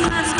muchísimas gracias.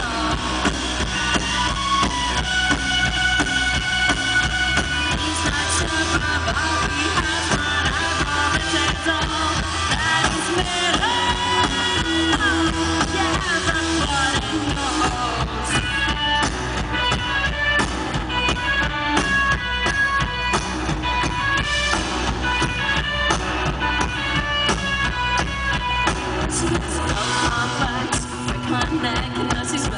Seeds of my flags break my neck and I see